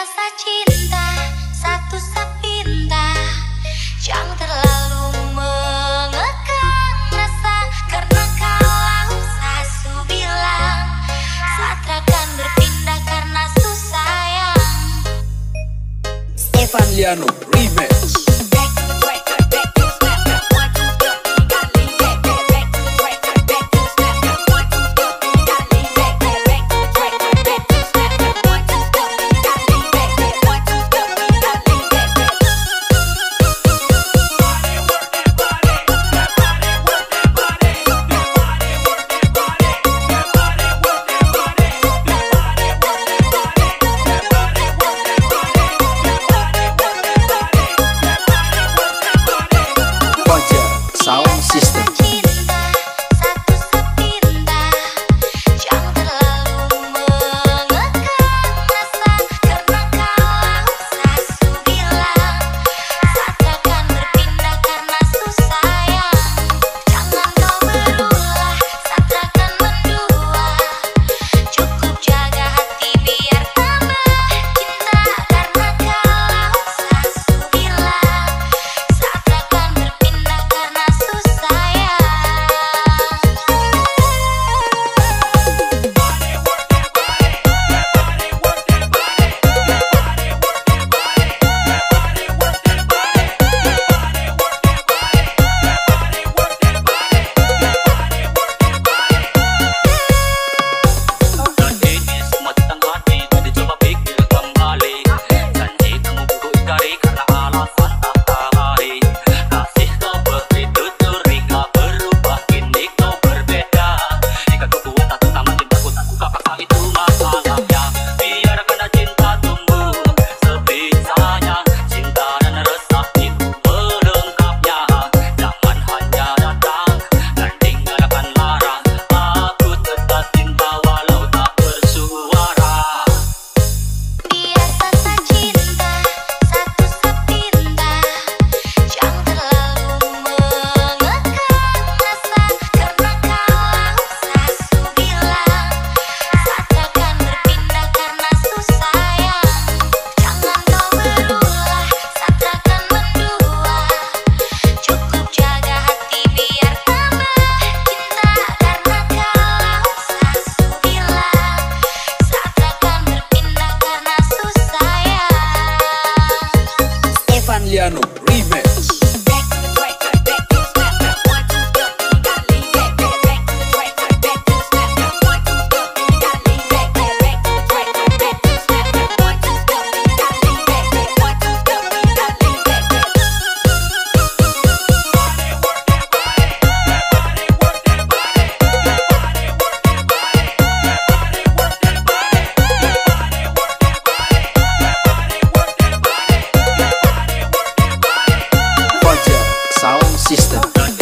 Rasa sa cinta Satu sapinta Jangan terlalu mengekang rasa. Karena kalau sasu bilang Saat akan berpindah karena susah sayang. Stefan Liano Remix italiano. Yo